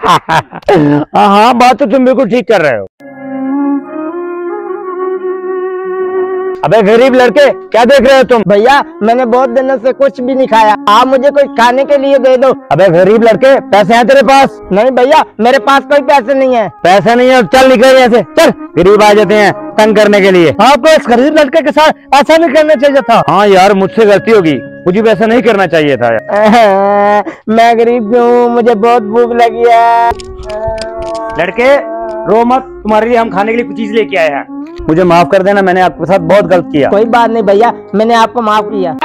हाँ हाँ बात तो तुम बिल्कुल ठीक कर रहे हो। अबे गरीब लड़के क्या देख रहे हो तुम? भैया मैंने बहुत दिनों से कुछ भी नहीं खाया। आप मुझे कुछ खाने के लिए दे दो। अबे गरीब लड़के पैसे हैं तेरे पास? नहीं भैया मेरे पास कोई पैसे नहीं है। पैसे नहीं है चल निकल ऐसे चल गरीब आ जाते हैं तंग करने के लिए। आपको इस गरीब लड़के के साथ ऐसा नहीं करना चाहिए था। हाँ यार मुझसे गलती होगी। मुझे ऐसा नहीं करना चाहिए था मैं गरीब हूँ मुझे बहुत भूख लगी है। लड़के रो मत तुम्हारे लिए हम खाने के लिए कुछ चीज़ लेके आए हैं। मुझे माफ़ कर देना मैंने आपके साथ बहुत गलत किया। कोई बात नहीं भैया मैंने आपको माफ़ किया।